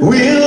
will